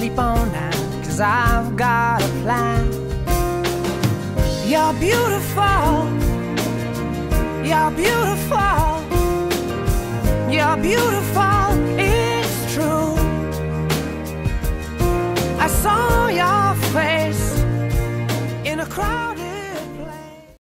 sleep on now, cause I've got a plan. You're beautiful, you're beautiful, you're beautiful, it's true. I saw your face in a crowded